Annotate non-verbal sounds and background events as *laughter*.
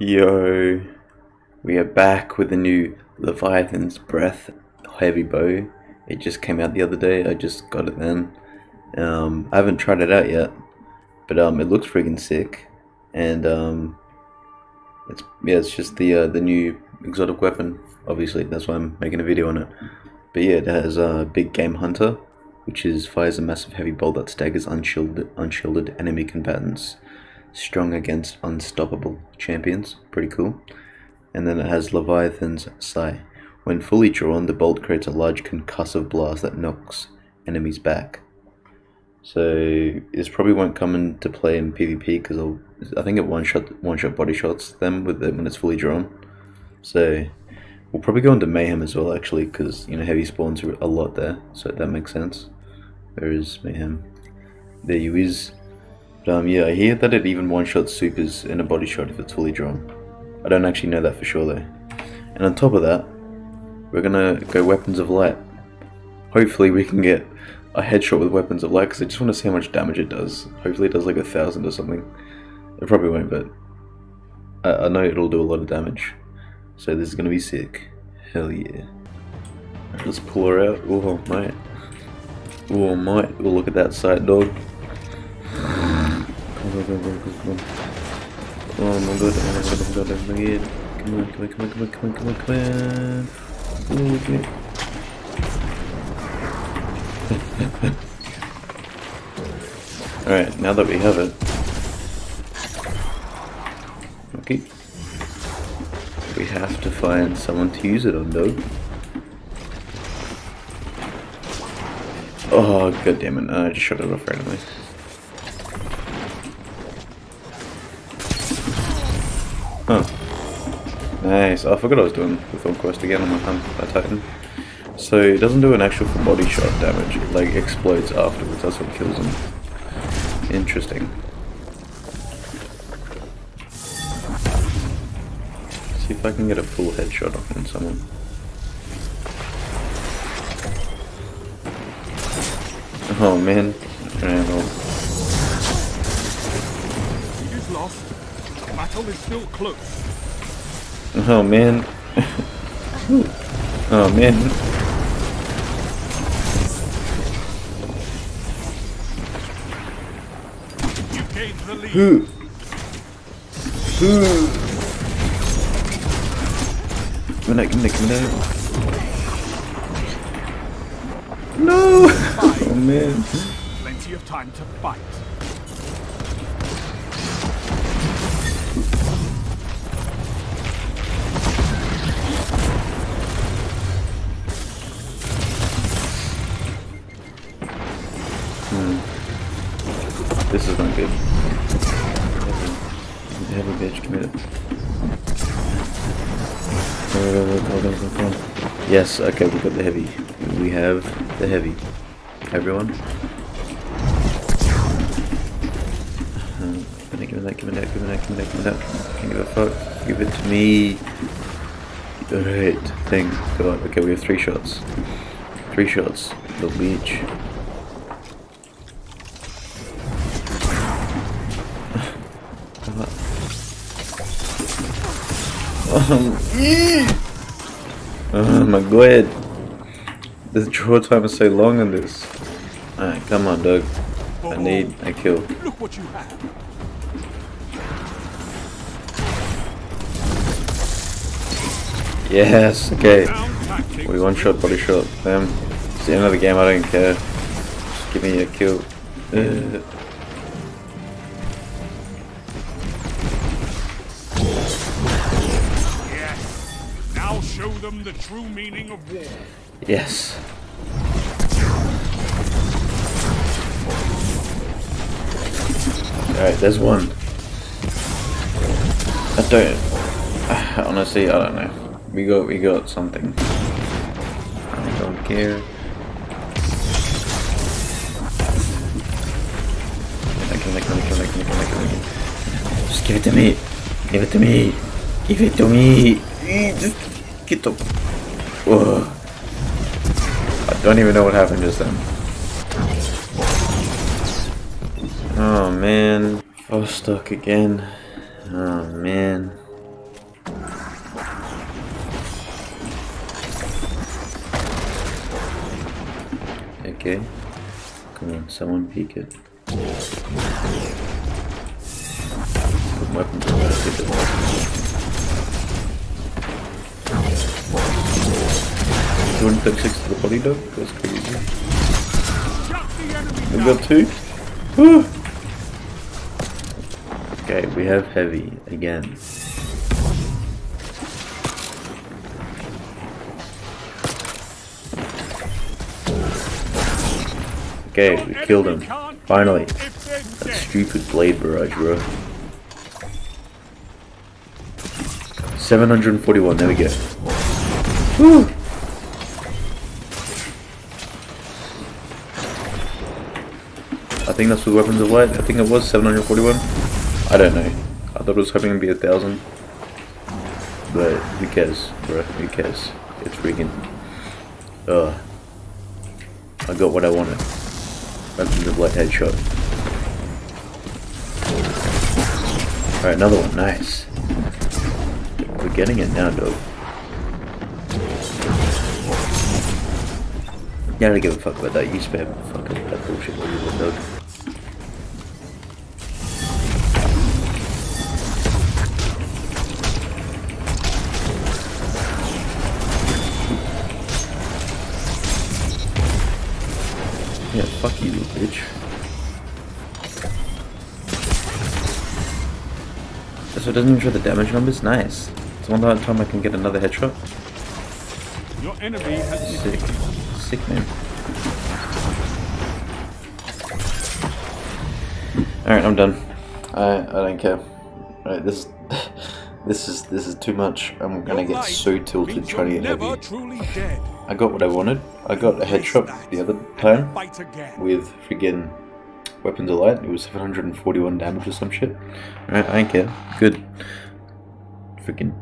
Yo, we are back with the new Leviathan's Breath heavy bow. It just came out the other day. I just got it then. Um, I haven't tried it out yet, but um, it looks freaking sick. And um, it's yeah, it's just the uh, the new exotic weapon. Obviously, that's why I'm making a video on it. But yeah, it has a uh, big game hunter, which is fires a massive heavy bolt that staggers unshielded unshielded enemy combatants strong against unstoppable champions. Pretty cool. And then it has Leviathan's Sigh. When fully drawn, the bolt creates a large concussive blast that knocks enemies back. So this probably won't come into play in PvP because I think it one shot one shot body shots them with it when it's fully drawn. So we'll probably go into mayhem as well actually because you know heavy spawns a lot there, so that makes sense. There is mayhem. There you is. Um, yeah, I hear that it even one-shots supers in a body shot if it's fully drawn. I don't actually know that for sure though. And on top of that, we're gonna go Weapons of Light. Hopefully we can get a headshot with Weapons of Light because I just want to see how much damage it does. Hopefully it does like a thousand or something. It probably won't, but I, I know it'll do a lot of damage. So this is gonna be sick. Hell yeah. let's pull her out. Oh, mate. Oh, mate. Oh, look at that sight, dog. Oh my god, oh my god, oh my god, my god. Come on, come on, come on, come on, come on, come on, come on. Ooh, *laughs* okay. Alright, now that we have it. Okay. We have to find someone to use it on, though. Oh, god damn it. I just shut it off randomly. Huh. Nice. Oh, I forgot I was doing the film quest again on my hand by uh, Titan. So it doesn't do an actual body shot damage, it like explodes afterwards, that's what kills him. Interesting. See if I can get a full headshot on someone. Oh man. It battle is still close. Oh man. *laughs* oh man. You gained the lead. Come on, come on, come on. No! *laughs* oh man. Plenty of time to fight. Good. Heavy bitch, commit it. Yes, okay, we got the heavy. We have the heavy. Everyone? Uh, give me that, give me that, give me that, give me that, give me that. Can't give a fuck. Give it to me. Alright, thank God. Okay, we have three shots. Three shots. The leech. Oh my god. The draw time is so long in this. Alright, come on, Doug. I need a kill. Look what you have. Yes, okay. We one shot, body shot them. It's the end of the game, I don't care. Just give me a kill. Uh, show them the true meaning of war. Yes. Alright, there's one. I don't... *sighs* Honestly, I don't know. We got, we got something. I don't care. Just give it to me. Give it to me. Give it to me. Just Get the... Ugh. I don't even know what happened just then. Oh man. I was stuck again. Oh man. Okay. Come on, someone peek it. Put weapons. Hundred thirty-six to the body dog. That's crazy. We got two. Woo! Okay, we have heavy again. Okay, we killed him. Finally. That stupid blade barrage, bro. 741, there we go. Woo! Think that's with Weapons of Light. I think it was 741. I don't know. I thought it was hoping to be a thousand. But who cares, bro? Who cares? It's freaking. Ugh. I got what I wanted. Weapons of Light headshot. Alright, another one. Nice. We're getting it now, dog. Yeah, I don't give a fuck about that. You spam fucking that bullshit while you dog. Yeah, fuck you, bitch. So it doesn't even show the damage numbers? Nice. It's one time I can get another headshot. Your enemy has Sick. Sick, man. Alright, I'm done. I I don't care. Alright, this this is this is too much. I'm gonna Your get so tilted trying to get heavy. I got what I wanted. I got a headshot the other time with friggin' Weapons of Light. It was 741 damage or some shit. Alright, I don't care. Good. Freaking.